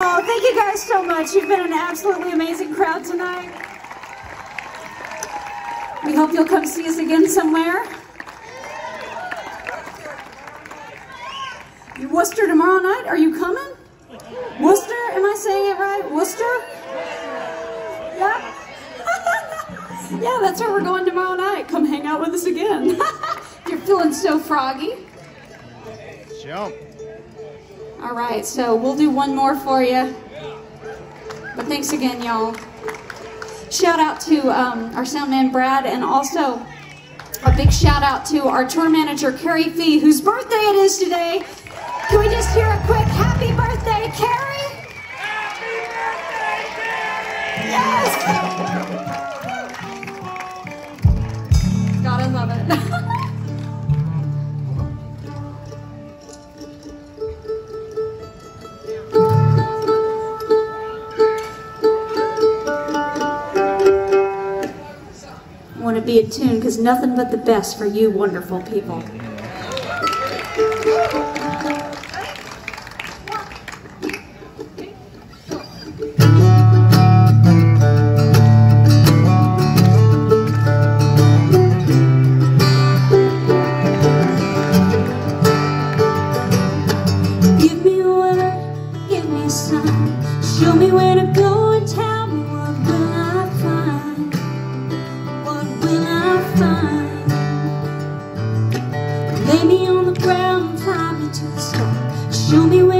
Oh, thank you guys so much. You've been an absolutely amazing crowd tonight. We hope you'll come see us again somewhere. Worcester tomorrow night? Are you coming? Worcester? Am I saying it right? Worcester? Yeah? yeah, that's where we're going tomorrow night. Come hang out with us again. You're feeling so froggy. Jump. All right, so we'll do one more for you. But thanks again, y'all. Shout out to um, our sound man, Brad, and also a big shout out to our tour manager, Carrie Fee, whose birthday it is today. Can we just hear a quick happy birthday, Carrie? Happy birthday, Carrie! Yes! To be in tune because nothing but the best for you wonderful people. Lay me on the ground and fly me to the sky. Show me where